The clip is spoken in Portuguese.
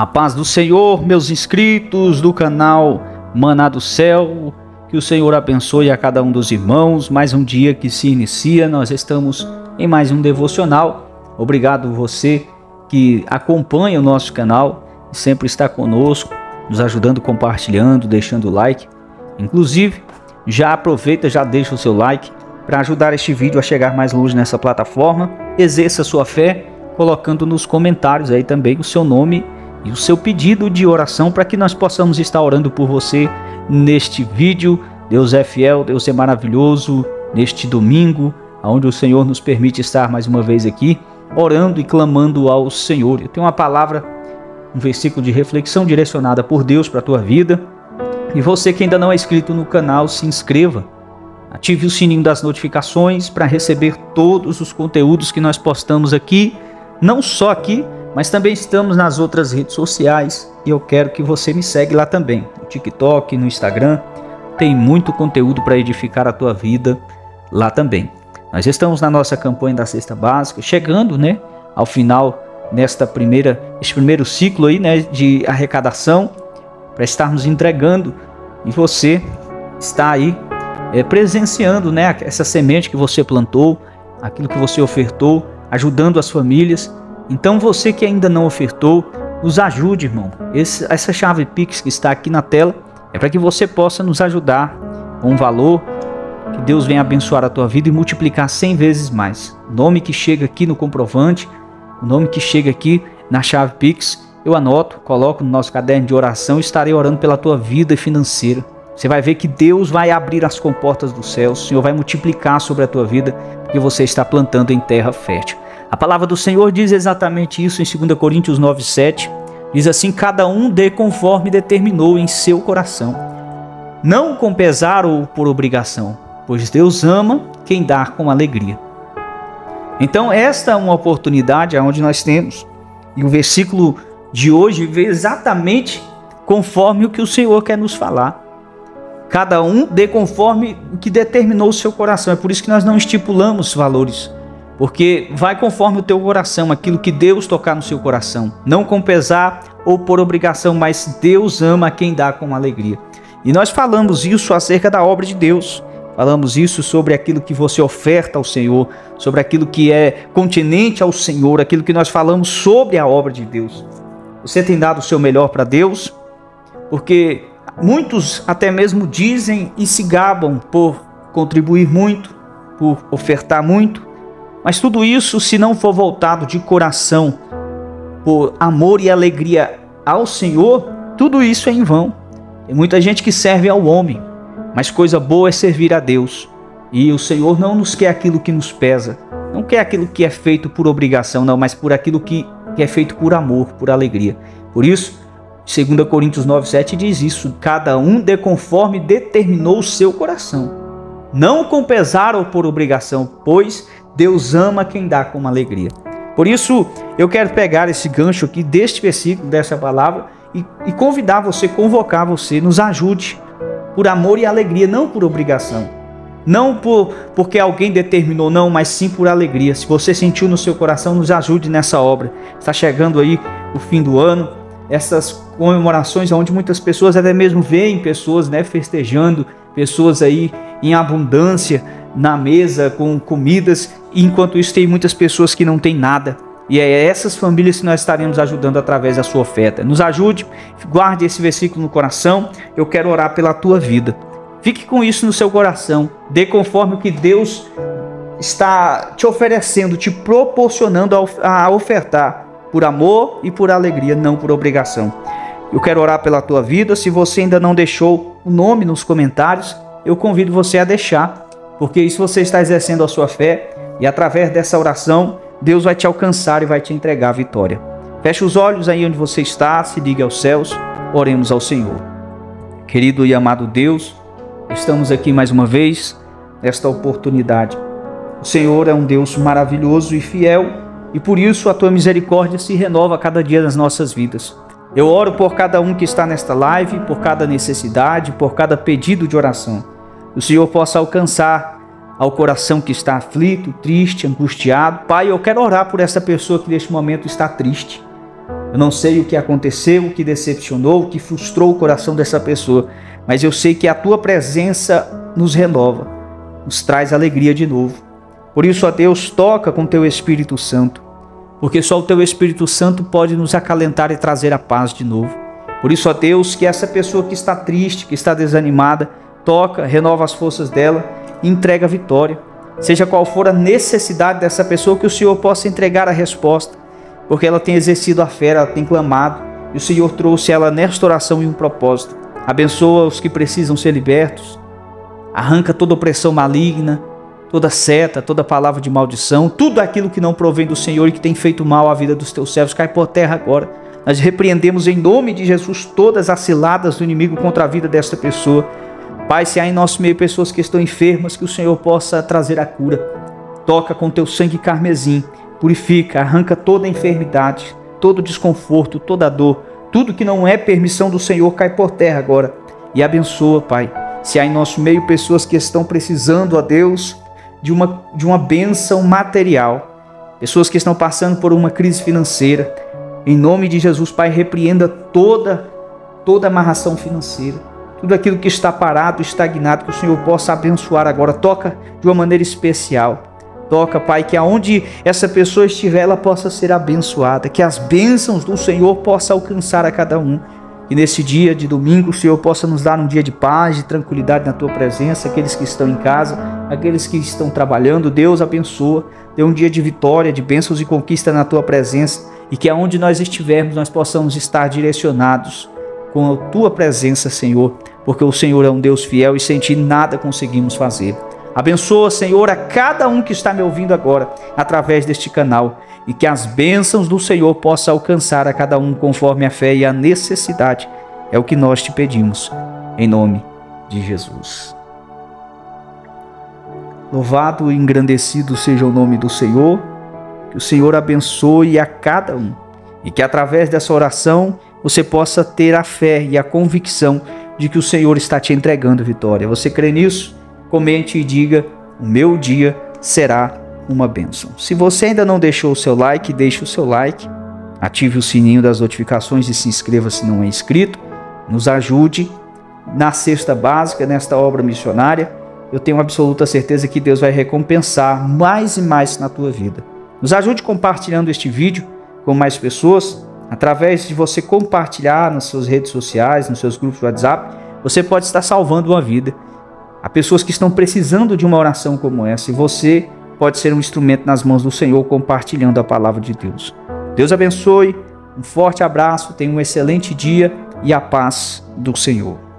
A paz do Senhor, meus inscritos do canal Maná do Céu, que o Senhor abençoe a cada um dos irmãos. Mais um dia que se inicia, nós estamos em mais um devocional. Obrigado você que acompanha o nosso canal e sempre está conosco, nos ajudando, compartilhando, deixando o like. Inclusive, já aproveita, já deixa o seu like para ajudar este vídeo a chegar mais longe nessa plataforma. Exerça sua fé colocando nos comentários aí também o seu nome e o seu pedido de oração para que nós possamos estar orando por você neste vídeo. Deus é fiel, Deus é maravilhoso neste domingo, onde o Senhor nos permite estar mais uma vez aqui, orando e clamando ao Senhor. Eu tenho uma palavra, um versículo de reflexão direcionada por Deus para a tua vida. E você que ainda não é inscrito no canal, se inscreva. Ative o sininho das notificações para receber todos os conteúdos que nós postamos aqui, não só aqui, mas também estamos nas outras redes sociais e eu quero que você me segue lá também, no TikTok, no Instagram. Tem muito conteúdo para edificar a tua vida lá também. Nós estamos na nossa campanha da cesta básica, chegando, né, ao final nesta primeira, este primeiro ciclo aí, né, de arrecadação para estarmos entregando e você está aí é, presenciando, né, essa semente que você plantou, aquilo que você ofertou, ajudando as famílias então você que ainda não ofertou, nos ajude, irmão. Esse, essa chave Pix que está aqui na tela é para que você possa nos ajudar com um valor que Deus venha abençoar a tua vida e multiplicar 100 vezes mais. O nome que chega aqui no comprovante, o nome que chega aqui na chave Pix, eu anoto, coloco no nosso caderno de oração e estarei orando pela tua vida financeira. Você vai ver que Deus vai abrir as comportas do céu, o Senhor vai multiplicar sobre a tua vida, porque você está plantando em terra fértil. A palavra do Senhor diz exatamente isso em 2 Coríntios 9:7. Diz assim: Cada um dê conforme determinou em seu coração, não com pesar ou por obrigação, pois Deus ama quem dá com alegria. Então, esta é uma oportunidade aonde nós temos. E o versículo de hoje vê exatamente conforme o que o Senhor quer nos falar. Cada um dê conforme o que determinou o seu coração. É por isso que nós não estipulamos valores porque vai conforme o teu coração, aquilo que Deus tocar no seu coração, não com pesar ou por obrigação, mas Deus ama quem dá com alegria. E nós falamos isso acerca da obra de Deus. Falamos isso sobre aquilo que você oferta ao Senhor, sobre aquilo que é continente ao Senhor, aquilo que nós falamos sobre a obra de Deus. Você tem dado o seu melhor para Deus? Porque muitos até mesmo dizem e se gabam por contribuir muito, por ofertar muito, mas tudo isso, se não for voltado de coração por amor e alegria ao Senhor, tudo isso é em vão. Tem muita gente que serve ao homem, mas coisa boa é servir a Deus. E o Senhor não nos quer aquilo que nos pesa, não quer aquilo que é feito por obrigação, não, mas por aquilo que, é feito por amor, por alegria. Por isso, 2 Coríntios 9,7 diz isso: cada um dê conforme determinou o seu coração, não com pesar ou por obrigação, pois Deus ama quem dá com alegria. Por isso, eu quero pegar esse gancho aqui deste versículo, dessa palavra, e, e convidar você, convocar você, nos ajude por amor e alegria, não por obrigação. Não por porque alguém determinou, não, mas sim por alegria. Se você sentiu no seu coração, nos ajude nessa obra. Está chegando aí o fim do ano, essas comemorações onde muitas pessoas até mesmo veem pessoas né, festejando, pessoas aí em abundância, na mesa com comidas, enquanto isso tem muitas pessoas que não têm nada. E é essas famílias que nós estaremos ajudando através da sua oferta. Nos ajude, guarde esse versículo no coração. Eu quero orar pela tua vida. Fique com isso no seu coração. Dê conforme o que Deus está te oferecendo, te proporcionando a ofertar por amor e por alegria, não por obrigação. Eu quero orar pela tua vida. Se você ainda não deixou o nome nos comentários, eu convido você a deixar porque isso você está exercendo a sua fé e através dessa oração Deus vai te alcançar e vai te entregar a vitória. Feche os olhos aí onde você está, se ligue aos céus, oremos ao Senhor. Querido e amado Deus, estamos aqui mais uma vez nesta oportunidade. O Senhor é um Deus maravilhoso e fiel e por isso a tua misericórdia se renova a cada dia nas nossas vidas. Eu oro por cada um que está nesta live, por cada necessidade, por cada pedido de oração o Senhor possa alcançar ao coração que está aflito, triste, angustiado. Pai, eu quero orar por essa pessoa que neste momento está triste. Eu não sei o que aconteceu, o que decepcionou, o que frustrou o coração dessa pessoa, mas eu sei que a tua presença nos renova, nos traz alegria de novo. Por isso, ó Deus, toca com teu Espírito Santo, porque só o teu Espírito Santo pode nos acalentar e trazer a paz de novo. Por isso, ó Deus, que essa pessoa que está triste, que está desanimada, toca, renova as forças dela e entrega a vitória. Seja qual for a necessidade dessa pessoa, que o Senhor possa entregar a resposta porque ela tem exercido a fé, ela tem clamado, e o Senhor trouxe ela nesta oração e um propósito. Abençoa os que precisam ser libertos, arranca toda opressão maligna, toda seta, toda palavra de maldição, tudo aquilo que não provém do Senhor e que tem feito mal à vida dos teus servos, cai por terra agora. Nós repreendemos em nome de Jesus todas as ciladas do inimigo contra a vida desta pessoa. Pai, se há em nosso meio pessoas que estão enfermas, que o Senhor possa trazer a cura. Toca com teu sangue carmesim Purifica, arranca toda enfermidade, todo desconforto, toda dor, tudo que não é permissão do Senhor cai por terra agora. E abençoa, Pai. Se há em nosso meio pessoas que estão precisando, a Deus, de uma, de uma bênção material, pessoas que estão passando por uma crise financeira, em nome de Jesus, Pai, repreenda toda, toda amarração financeira, tudo aquilo que está parado, estagnado, que o Senhor possa abençoar agora. Toca de uma maneira especial Toca, Pai, que aonde essa pessoa estiver, ela possa ser abençoada, que as bênçãos do Senhor possa alcançar a cada um. E nesse dia de domingo, o Senhor possa nos dar um dia de paz, de tranquilidade na tua presença, aqueles que estão em casa, aqueles que estão trabalhando, Deus abençoa. Dê um dia de vitória, de bênçãos e conquista na tua presença, e que aonde nós estivermos, nós possamos estar direcionados com a tua presença, Senhor, porque o Senhor é um Deus fiel e sem ti nada conseguimos fazer. Abençoa, Senhor, a cada um que está me ouvindo agora através deste canal e que as bênçãos do Senhor possam alcançar a cada um conforme a fé e a necessidade. É o que nós te pedimos, em nome de Jesus. Louvado e engrandecido seja o nome do Senhor, que o Senhor abençoe a cada um e que através dessa oração você possa ter a fé e a convicção de que o Senhor está te entregando vitória. Você crê nisso? comente e diga: o meu dia será uma bênção. Se você ainda não deixou o seu like, deixe o seu like, ative o sininho das notificações e se inscreva se não é inscrito. Nos ajude na cesta básica, nesta obra missionária. Eu tenho absoluta certeza que Deus vai recompensar mais e mais na tua vida. Nos ajude compartilhando este vídeo com mais pessoas, através de você compartilhar nas suas redes sociais, nos seus grupos de WhatsApp. Você pode estar salvando uma vida Há pessoas que estão precisando de uma oração como essa e você pode ser um instrumento nas mãos do Senhor compartilhando a palavra de Deus. Deus abençoe, um forte abraço, tenha um excelente dia e a paz do Senhor.